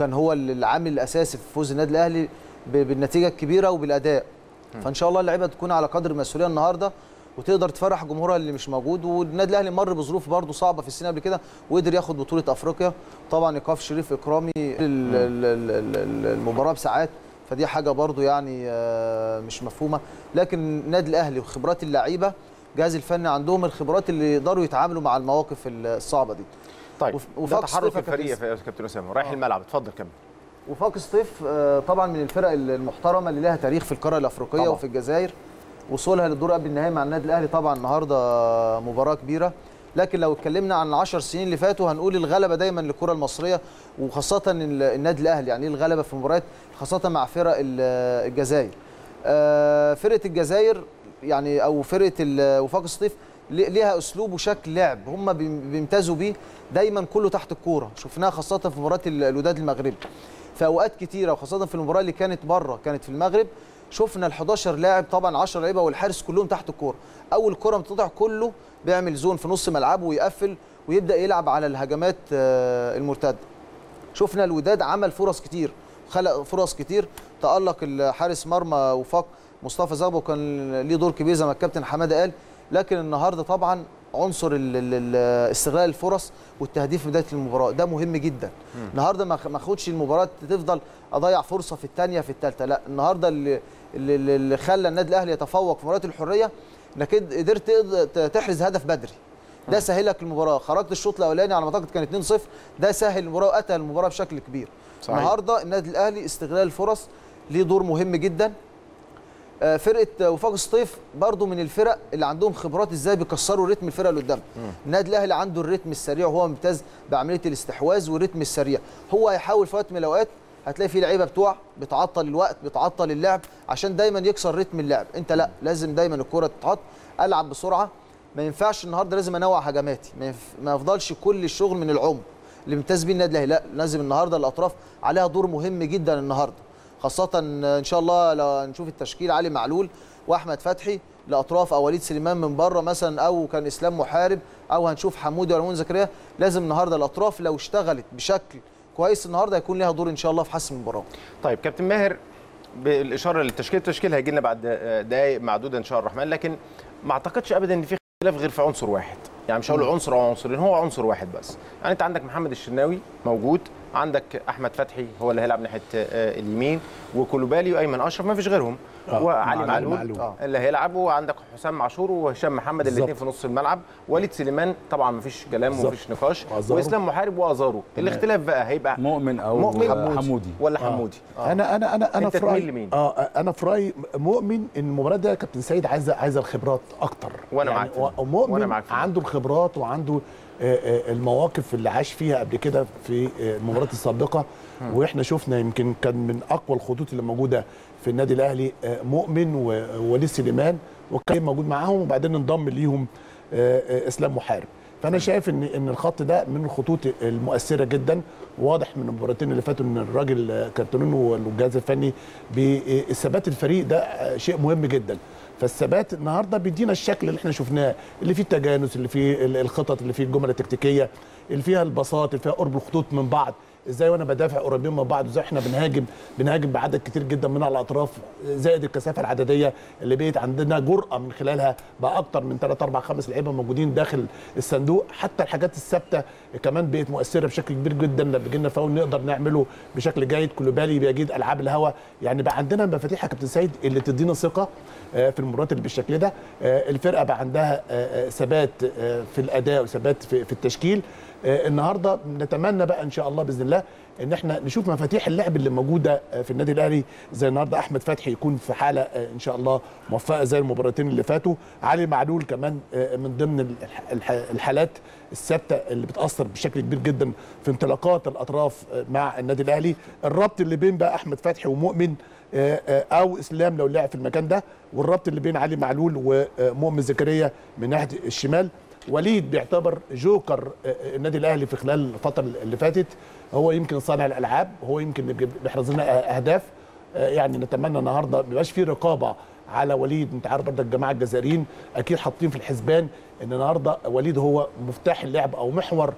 كان هو العامل الأساسي في فوز النادي الأهلي بالنتيجة الكبيرة وبالأداء. فان شاء الله اللعيبة تكون على قدر المسؤولية النهارده وتقدر تفرح جمهورها اللي مش موجود. والنادي الأهلي مر بظروف برضه صعبة في السنة قبل كده وقدر ياخد بطولة أفريقيا. طبعا إيقاف شريف إكرامي ال- ال- ال- ال- المباراة بساعات فدي حاجة برضه يعني آه، مش مفهومة. لكن النادي الأهلي وخبرات اللعيبة الجهاز الفني عندهم الخبرات اللي يقدروا يتعاملوا مع المواقف الصعبة دي. طيب وفاق تحرك الفريق كابتن- يا كابتن أسامة. رايح الملعب اتفضل كمل. وفاق سطيف آه، طبعا من الفرق المحترمة اللي لها تاريخ في القاره الأفريقية طبعا. وفي الجزائر وصولها للدور قبل النهائي مع النادي الأهلي طبعا النهارده مباراة كبيرة. لكن لو اتكلمنا عن العشر سنين اللي فاتوا هنقول الغلبة دايما للكرة المصرية وخاصة ال- النادي الأهلي. يعني إيه الغلبة في مباريات خاصة مع فرق ال- الجزائر. آه، فرقة الجزائر يعني أو فرقة وفاق سطيف ليها أسلوب وشكل لعب هم بيم- بيمتازوا بيه دايما كله تحت الكورة. شفناها خاصة في مباراة ال- الوداد المغربي. في أوقات كتيرة وخاصة في المباراة اللي كانت بره كانت في المغرب شفنا ال 11 لاعب طبعا 10 لعيبة والحارس كلهم تحت الكورة. أول كرة بتطلع كله بيعمل زون في نص ملعبه ويقفل ويبدأ يلعب على الهجمات آه، المرتدة. شفنا الوداد عمل فرص كتير خلق فرص كتير. تألق الحارس مرمى وفاق مصطفى زغبه وكان ليه دور كبير زي ما الكابتن حمادة قال. لكن النهارده طبعا عنصر ال- ال- ال- استغلال الفرص والتهديف في بداية المباراة. ده مهم جدا. النهارده ما اخدش المباراة تفضل أضيع فرصة في الثانية في الثالثه لا النهارده اللي اللي, خلى النادي الأهلي يتفوق في مباراة الحرية إنك قدرت تحرز هدف بدري. ده سهلك المباراة. خرجت الشوط الأولاني على ما أعتقد كان 2-0 ده سهل المباراة واتى المباراة بشكل كبير. صحيح. النهارده النادي الأهلي استغلال الفرص ليه دور مهم جدا. فرقة وفاق سطيف برضو من الفرق اللي عندهم خبرات إزاي بيكسروا رتم الفرقة اللي قدام. النادي الأهلي عنده الريتم السريع وهو ممتاز بعملية الاستحواذ والريتم السريع. هو هيحاول في وقت من الأوقات هتلاقي في لعيبة بتوع بتعطل الوقت بتعطل اللعب عشان دايما يكسر رتم اللعب. انت لا لازم دايما الكره تتحط ألعب بسرعة. ما ينفعش النهارده لازم أنوع هجماتي. ما, ينف... ما يفضلش كل الشغل من العمق اللي ممتاز بيه النادي الأهلي لا لازم النهارده الأطراف عليها دور مهم جدا النهارده. خاصة إن شاء الله لو نشوف التشكيل. علي معلول وأحمد فتحي لأطراف أو وليد سليمان من بره مثلا أو كان إسلام محارب أو هنشوف حمودي ولا زكريا. لازم النهارده الأطراف لو اشتغلت بشكل كويس النهارده هيكون ليها دور إن شاء الله في حسم المباراة. طيب كابتن ماهر بالإشارة للتشكيل التشكيل هيجي لنا بعد دقائق معدوده إن شاء الرحمن. لكن ما أعتقدش ابدا إن في اختلاف غير في عنصر واحد. يعني مش هقول عنصر أو عنصرين هو عنصر واحد بس. يعني أنت عندك محمد الشناوي موجود عندك أحمد فتحي هو اللي هيلعب ناحية آه، اليمين وكولوبالي وأيمن أشرف ما فيش غيرهم آه، وعلي معلول-. آه. اللي هيلعب وعندك حسام عاشور وهشام محمد الاثنين. في نص الملعب وليد سليمان طبعا ما فيش كلام بالظبط. ومفيش نقاش. وإسلام محارب وأزارو الاختلاف بقى هيبقى مؤمن أو مؤمن حمودي ولا حمودي أنا أنا أنا أنا أنت في رأيي؟ آه أنا في رأيي مؤمن إن المباراه دي كابتن سيد عايزة عايزة الخبرات أكتر وأنا معاك في ده. و- ومؤمن وأنا معاك في ده. عنده الخبرات وعنده آه، آه، المواقف اللي عاش فيها قبل كده في آه، المباريات السابقة. وإحنا شفنا يمكن كان من أقوى الخطوط اللي موجودة في النادي الأهلي آه، مؤمن ووليد سليمان وكان موجود معاهم وبعدين انضم ليهم آه، آه، إسلام محارب. فأنا شايف إن إن الخط ده من الخطوط المؤثرة جدا واضح من المباراتين اللي فاتوا إن الراجل كارتونينو والجهاز الفني بثبات الفريق ده شيء مهم جدا. فالثبات النهارده بيدينا الشكل اللي إحنا شفناه اللي فيه التجانس اللي فيه ال- الخطط اللي فيه الجمل التكتيكية اللي فيها البساط اللي فيها قرب الخطوط من بعض. إزاي وأنا بدافع قريبين من بعض إزاي إحنا بنهاجم بنهاجم بعدد كتير جدا من الاطراف زائد الكثافة العددية اللي بقت عندنا جرأة من خلالها بقى أكتر من 3 4 5 لعيبة موجودين داخل الصندوق. حتى الحاجات الثابتة كمان بقت مؤثرة بشكل كبير جدا لما بيجي لنا فاول نقدر نعمله بشكل جيد. كلوبالي بيجيد ألعاب الهوا. يعني بقى عندنا مفاتيح يا كابتن سيد اللي تدينا ثقة آه، في المباريات اللي بالشكل ده. آه، الفرقة بقى عندها آه، ثبات في الأداء وثبات في التشكيل. النهارده نتمنى بقى إن شاء الله بإذن الله إن إحنا نشوف مفاتيح اللعب اللي موجودة آه، في النادي الأهلي زي النهارده أحمد فتحي يكون في حالة آه، إن شاء الله موفقة زي المباراتين اللي فاتوا. علي معلول كمان آه، من ضمن الح- الح- الحالات الثابتة اللي بتأثر بشكل كبير جدا في انطلاقات الأطراف آه، مع النادي الأهلي. الربط اللي بين بقى أحمد فتحي ومؤمن آه، آه، أو إسلام لو لعب في المكان ده والربط اللي بين علي معلول ومؤمن زكريا من ناحية الشمال. وليد بيعتبر جوكر آه، النادي الأهلي في خلال الفترة اللي فاتت هو يمكن صانع الألعاب هو يمكن بيحرز لنا أهداف. آه، يعني نتمنى النهارده ما يبقاش في رقابة على وليد أنت عارف برضه الجماعه الجزائريين أكيد حاطين في الحسبان إن النهارده وليد هو مفتاح اللعب أو محور